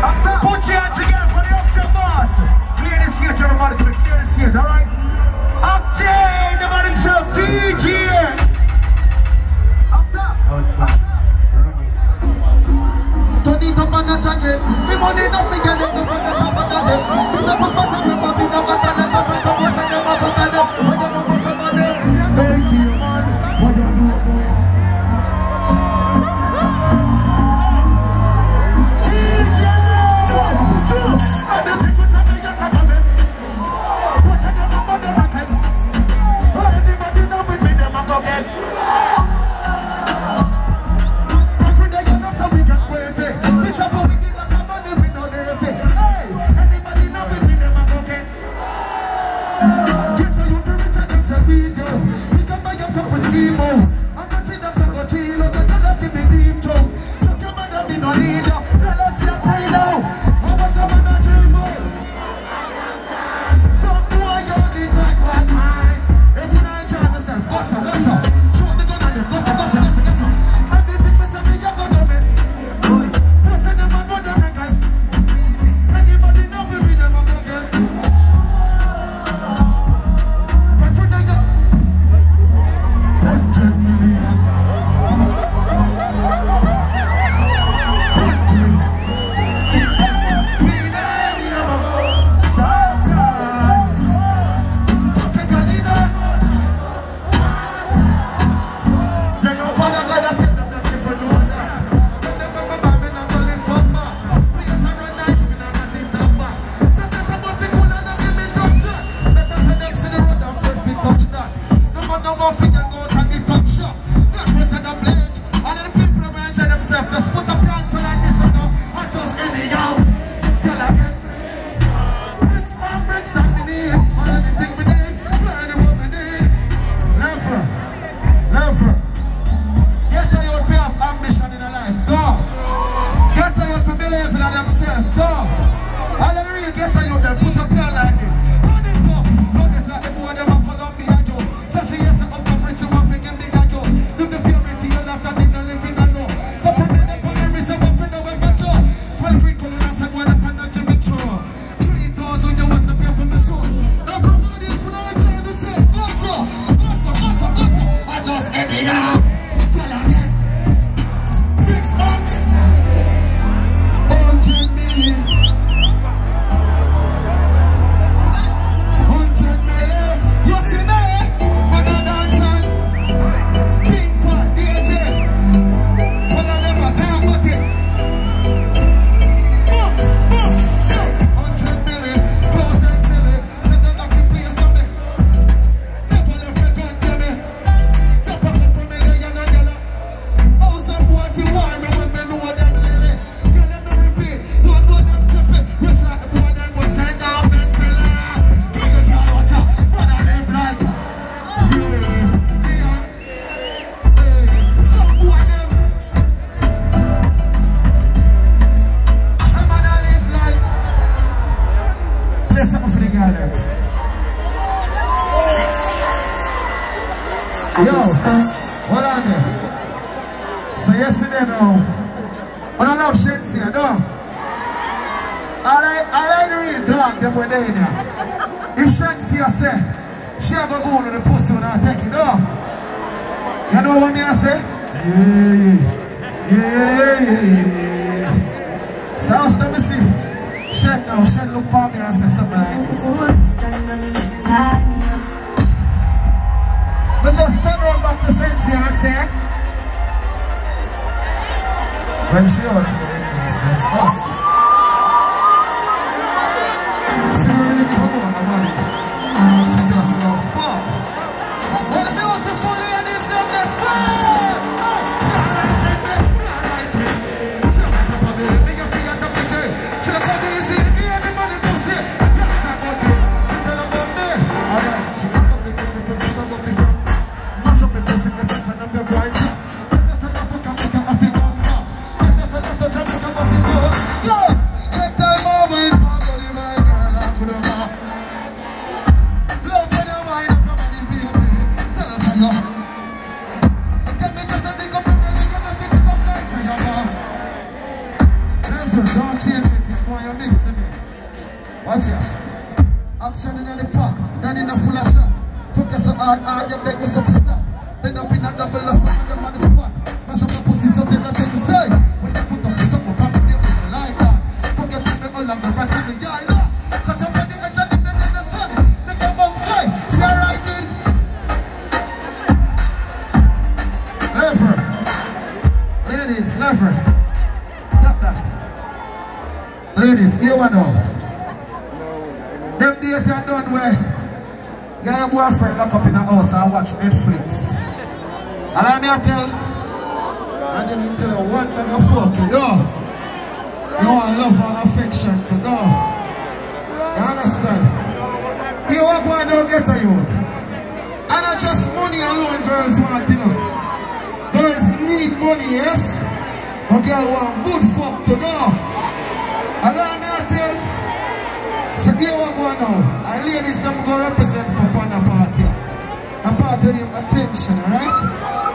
Put your hands together for the Uptown Boss. Everybody. Alright? Himself, Teejay. Money enough, can live the front of the top of the left. This is a pass, pass, pass, pass, pass, sincere, no? I like, I like the real dog that we're there in here. If Shansia say, eh, she have a own the pussy when I take it, no? You know what me I say? Yeah, yeah, yeah, yeah. So after me see, Shen now, she look for me and say something like this. But just turn around back to Shensia and say, when she was Christmas. People don't change it before you mix to me. Watch out. Action in the park, not in a full of chat. Focus on hard, hard, you make me some stop. Bend up in a double, I stop them on the spot. Mash up my pussy, something I think say. When you put up something, I'm in the like that. Fuck your baby, all I'm around to the yard. Catch up on the edge of the bed in the sun. Make a bump say, she right in. Lever. Ladies, lever. Ladies, you want know. Them days are done where you your boyfriend lock up in a house and watch Netflix. Allow me to tell. And then you tell her bag of fuck you know. You want love and affection to know. You understand? You are going to get a youth. And not just money alone girls want, you know. Girls need money, yes? But girl want good fuck to know. To tell. So here we go now. And ladies, them represent for Panda Party. A party attention, alright?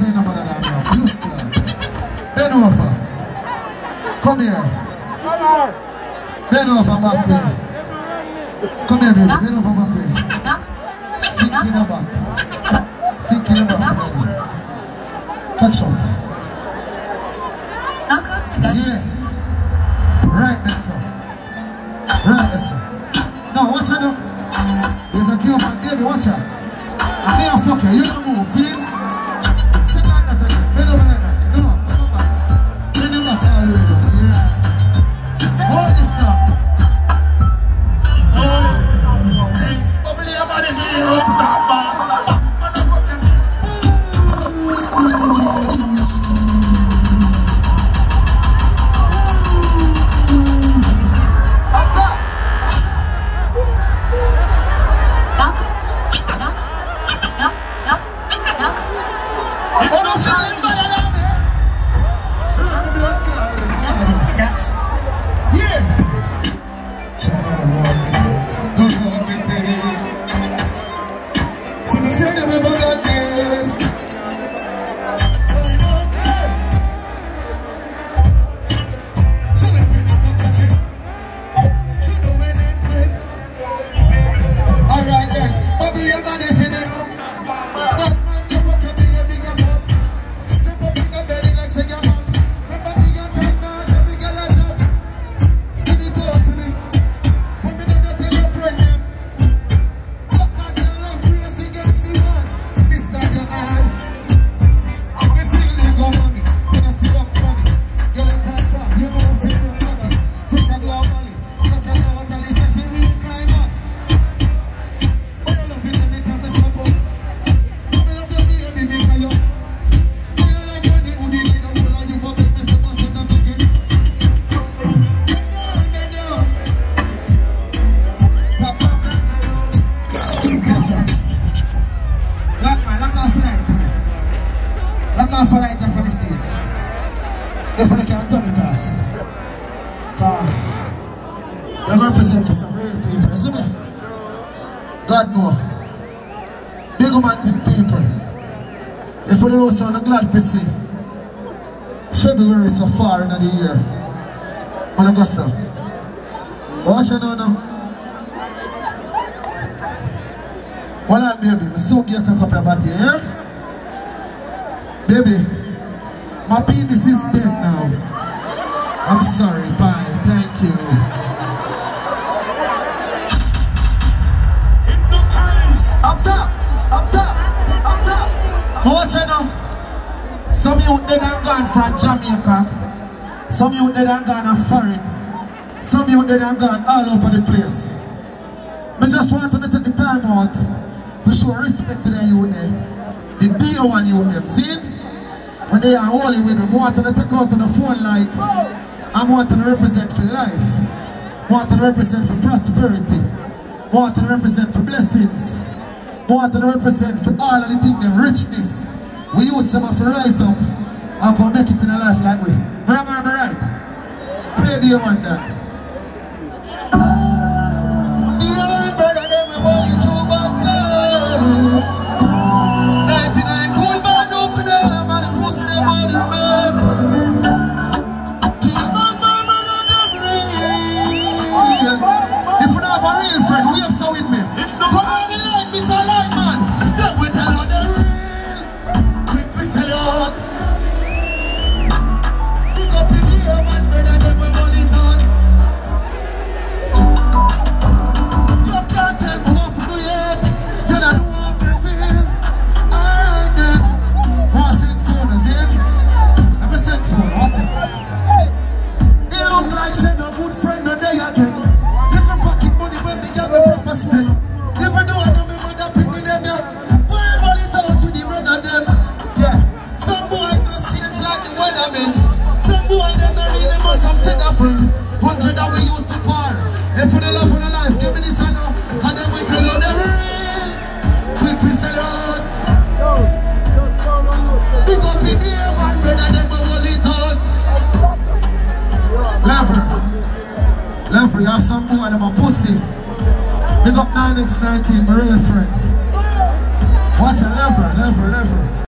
She is saying no mother than me. Blue club. Bend over. Come here. Bend over back way. Come here, baby. Bend over back way. Sink in the back. Sink in the back, baby. Touch off. Yes. Right there, sir. Right there, sir. Now, watch out now. There's a Cuban baby, watch out. I'm here, fuck you. You don't move, see? If you don't know, so I'm glad to see. February so far in the year. Man, I go so. Watch it now, now. Well, on, baby. I'm so gear cock up your body, yeah? Baby, my penis is dead now. I'm sorry, bye. Thank you. Up top, up top, up top. Watch. Some youth dead and gone from Jamaica. Some youth dead and gone foreign. Some youth dead and gone all over the place. I just want to take the time out to show respect to the youth. The day one youth them. See? When they are holy with I want to take out the phone light. I want to represent for life. Want to represent for prosperity. Want to represent for blessings. Want to represent for all of the things, the richness. We youths them have to rise up and go make it in a life like we. Wrong or am I right? Play the one that.